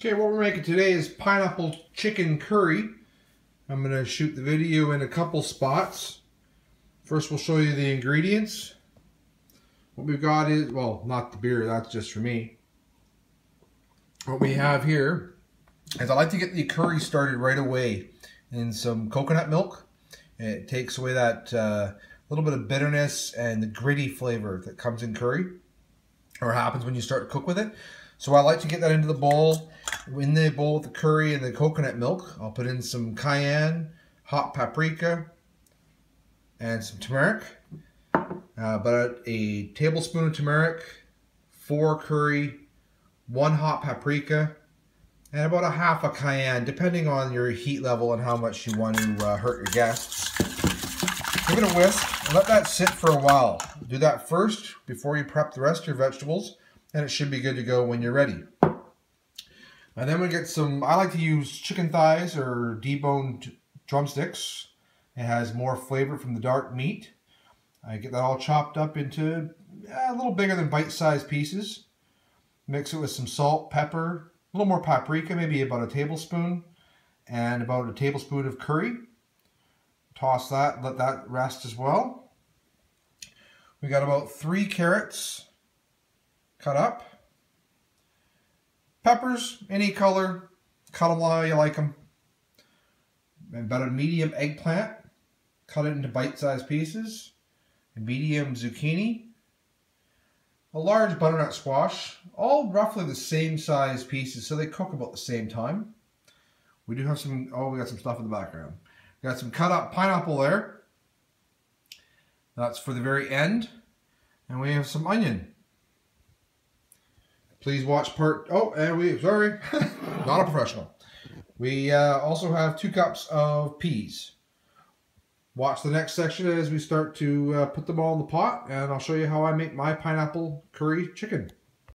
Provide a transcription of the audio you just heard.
Okay, what we're making today is pineapple chicken curry. I'm going to shoot the video in a couple spots. First we'll show you the ingredients. What we've got is, well, not the beer, that's just for me. What we have here is I like to get the curry started right away in some coconut milk. It takes away that uh, little bit of bitterness and the gritty flavor that comes in curry or happens when you start to cook with it. So I like to get that into the bowl. In the bowl with the curry and the coconut milk, I'll put in some cayenne, hot paprika, and some turmeric. Uh, about a tablespoon of turmeric, four curry, one hot paprika, and about a half a cayenne, depending on your heat level and how much you want to uh, hurt your guests. Give it a whisk and let that sit for a while. Do that first before you prep the rest of your vegetables and it should be good to go when you're ready. And then we get some, I like to use chicken thighs or deboned drumsticks. It has more flavor from the dark meat. I get that all chopped up into eh, a little bigger than bite-sized pieces. Mix it with some salt, pepper, a little more paprika, maybe about a tablespoon, and about a tablespoon of curry. Toss that, let that rest as well. We got about three carrots, cut up. Peppers, any color, cut them how you like them. And about a medium eggplant, cut it into bite-sized pieces. A medium zucchini. A large butternut squash, all roughly the same size pieces, so they cook about the same time. We do have some, oh, we got some stuff in the background. Got some cut up pineapple there. That's for the very end. And we have some onion. Please watch part, oh, and we, sorry, not a professional. We uh, also have two cups of peas. Watch the next section as we start to uh, put them all in the pot, and I'll show you how I make my pineapple curry chicken.